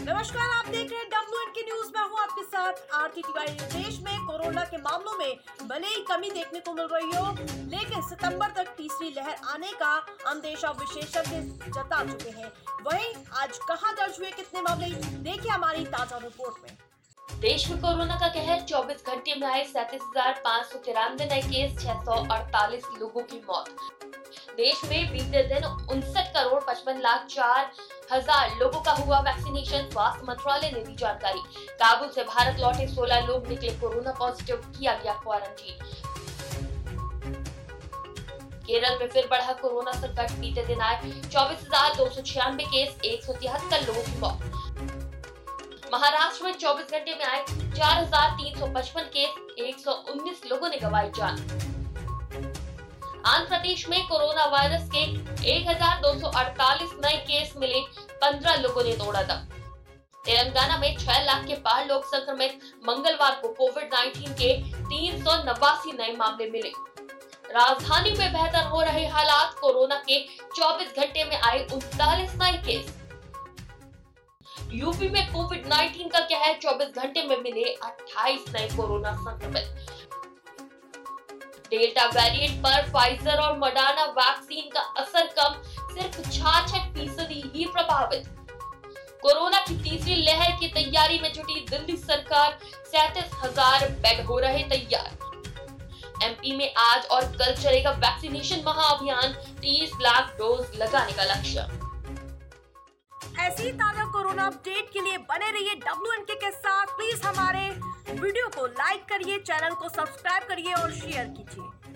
नमस्कार, आप देख रहे हैं डब्ल्यू की न्यूज़ में हूँ आपके साथ आरती तिवारी देश में कोरोना के मामलों में भले ही कमी देखने को मिल रही हो, लेकिन सितंबर तक तीसरी लहर आने का अंदेशा विशेषज्ञ जता चुके हैं। वहीं आज कहाँ दर्ज हुए कितने मामले, देखिए हमारी ताज़ा रिपोर्ट में। देश में कोरोना का कहर 24 घंटे में आए सैतीस हज़ार पाँच सौ तिरानवे नए केस, छह सौ अड़तालीस लोगों की मौत। देश में बीते दिन उनसठ करोड़ पचपन लाख चार हज़ार लोगों का हुआ वैक्सीनेशन। स्वास्थ्य मंत्रालय ने दी जानकारी। काबुल से भारत लौटे 16 लोग निकले कोरोना पॉजिटिव किया गया क्वारंटीन। केरल में फिर बढ़ा कोरोना संकट। बीते दिन आए चौबीस हज़ार दो सौ छियानवे केस एक सौ तिहत्तर लोगों की मौत। महाराष्ट्र में 24 घंटे में आए 4,355 केस 119 लोगों ने गवाई जान। आंध्र प्रदेश में कोरोना वायरस के 1,248 नए केस मिले 15 लोगों ने तोड़ा दम। तेलंगाना में 6 लाख के पार लोग संक्रमित मंगलवार को कोविड 19 के तीन नए मामले मिले। राजधानी में बेहतर हो रहे हालात कोरोना के 24 घंटे में आए उनतालीस नए केस। यूपी में कोविड 19 का कहर 24 घंटे में मिले 28 नए कोरोना संक्रमित। डेल्टा वेरिएंट पर फाइजर और मडाना वैक्सीन का असर कम, सिर्फ़ छाछठ फ़ीसदी ही प्रभावित। कोरोना की तीसरी लहर की तैयारी में जुटी दिल्ली सरकार, सैतीस हज़ार बेड हो रहे तैयार। एमपी में आज और कल चलेगा वैक्सीनेशन महाअभियान 30 लाख डोज लगाने का लक्ष्य। ऐसी ताज़ा कोरोना अपडेट के लिए बने रहिए डब्ल्यू वीडियो को लाइक करिए चैनल को सब्सक्राइब करिए और शेयर कीजिए।